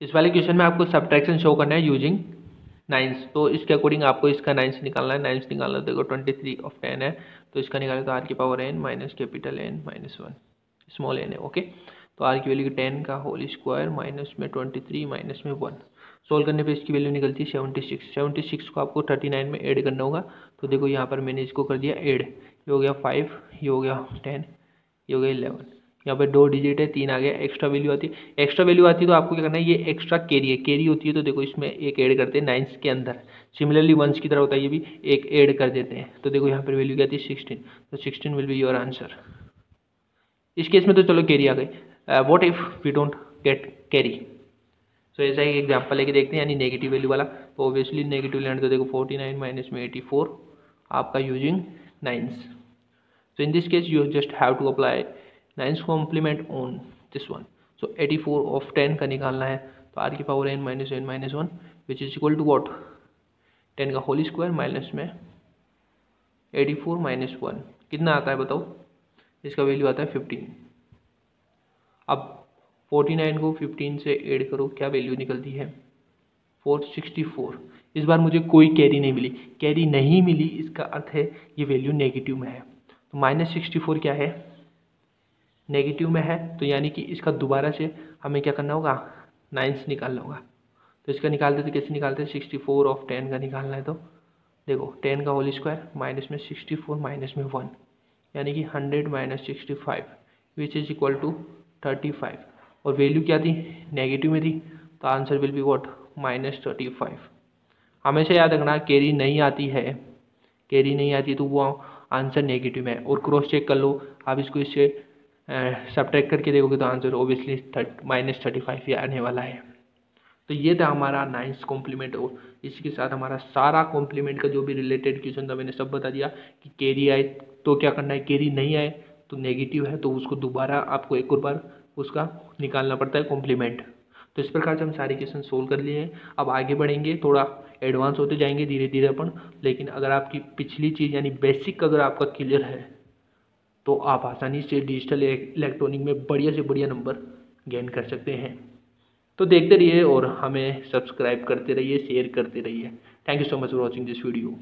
इस वाले क्वेश्चन में आपको सब्ट्रैक्शन शो करना है यूजिंग नाइन्स तो इसके अकॉर्डिंग आपको इसका नाइन्स निकालना है। नाइन्स निकालना देखो ट्वेंटी थ्री ऑफ़ टेन है। तो इसका निकाले तो आर की power N minus capital N minus one small N है ओके तो आर की वैल्यू टेन का होल स्क्वायर माइनस में ट्वेंटी थ्री माइनस में वन सोल्व करने पे इसकी वैल्यू निकलती है सेवेंटी सिक्स सेवेंटी सिक्स को आपको थर्टी नाइन में ऐड करना होगा। तो देखो यहाँ पर मैंने इसको कर दिया ऐड ये हो गया फाइव ये हो गया टेन ये हो गया इलेवन यहाँ पे दो डिजिट है, तीन आ गया एक्स्ट्रा वैल्यू आती है। एक्स्ट्रा वैल्यू आती है तो आपको क्या करना है, ये एक्स्ट्रा कैरी है। कैरी होती है तो देखो इसमें एक ऐड करते हैं नाइन्स के अंदर। सिमिलरली वंस की तरह होता है ये भी, एक ऐड कर देते हैं। तो देखो यहाँ पर वैल्यू क्या आती है सिक्सटीन तो sixteen will be your answer इस केस में तो चलो कैरी आ गई what if we don't get carry so ऐसा ही एग्ज़ाम्पल लेके देखते हैं, यानी नेगेटिव वैल्यू वाला। तो ऑब्वियसली नेगेटिव लेना तो देखो फोर्टी नाइन माइनस में एटी फोर आपका using nines so in this case you just have to apply nines complement on this one. So eighty four of ten का निकालना है तो आर की power N minus N minus one which is equal to what ten का whole square minus में eighty four minus one कितना आता है बताओ? इसका वैल्यू आता है फिफ्टीन अब फोर्टी नाइन को फिफ्टीन से एड करो, क्या वैल्यू निकलती है? फोर सिक्सटी फोर इस बार मुझे कोई कैरी नहीं मिली। कैरी नहीं मिली, इसका अर्थ है ये वैल्यू नेगेटिव में है। तो माइनस सिक्सटी फोर क्या है? नेगेटिव में है तो यानी कि इसका दोबारा से हमें क्या करना होगा? नाइन्स निकालना होगा। तो इसका निकालते तो कैसे निकालते हैं? सिक्सटी फोर ऑफ़ टेन का निकालना है तो। देखो टेन का होल स्क्वायर माइनस में सिक्सटी फोर माइनस में वन यानी कि hundred minus sixty five which is equal to thirty five और वैल्यू क्या थी? नेगेटिव में थी तो answer will be what minus thirty five हमेशा याद रखना कैरी नहीं आती है। कैरी नहीं आती तो वो आंसर नेगेटिव में है। और क्रॉस चेक कर लो, आप इसको इससे सब्ट्रैक्ट करके देखोगे तो आंसर ओबियसली थर्ट माइनस थर्टी फाइव ही आने वाला है। तो ये था हमारा नाइन्थ कॉम्प्लीमेंट और इसके साथ हमारा सारा कॉम्प्लीमेंट का जो भी रिलेटेड क्वेश्चन था, मैंने सब बता दिया कि कैरी आए तो क्या करना है? कैरी नहीं आए तो नेगेटिव है तो उसको दोबारा आपको एक और बार उसका निकालना पड़ता है कॉम्प्लीमेंट तो इस प्रकार से हम सारे क्वेश्चन सोल्व कर लिए हैं। अब आगे बढ़ेंगे, थोड़ा एडवांस होते जाएँगे धीरे धीरे अपन, लेकिन अगर आपकी पिछली चीज़ यानी बेसिक अगर आपका क्लियर है तो आप आसानी से डिजिटल इलेक्ट्रॉनिक में बढ़िया से बढ़िया नंबर गेन कर सकते हैं। तो देखते रहिए और हमें सब्सक्राइब करते रहिए शेयर करते रहिए। Thank you so much for watching this video